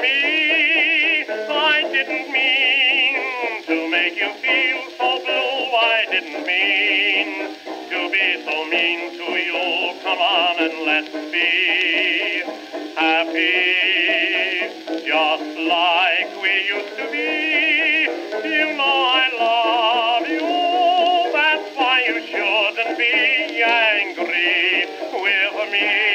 me. I didn't mean to make you feel so blue. I didn't mean to be so mean to you. Come on and let's be happy, just like we used to be. You know I love you. That's why you shouldn't be angry with me.